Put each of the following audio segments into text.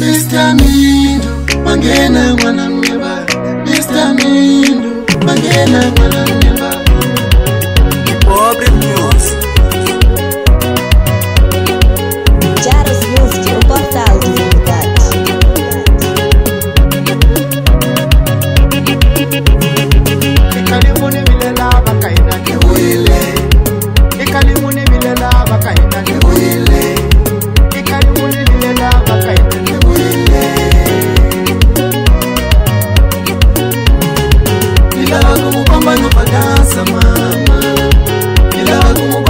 Mr. Mindo, mangena mwana Mr. Mindo, mangena mwana ilaba kumukomba nopadansa mama ilaba kumukomba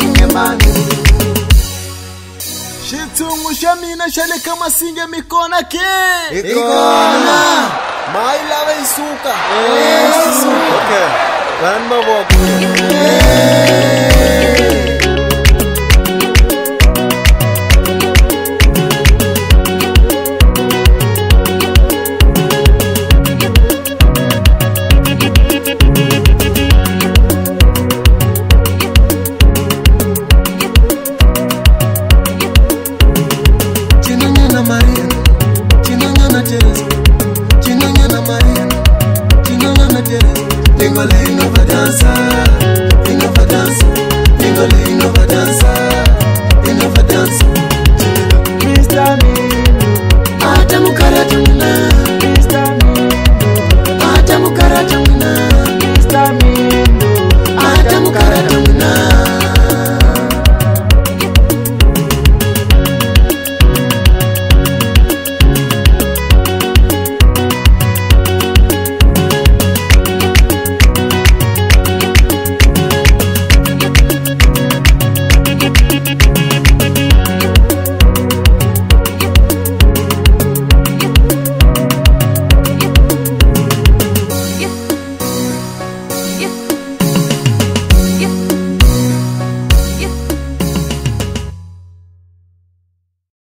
mnyama, we shale kama singe mikona ke ikona my love isuka yes. okay bamba boko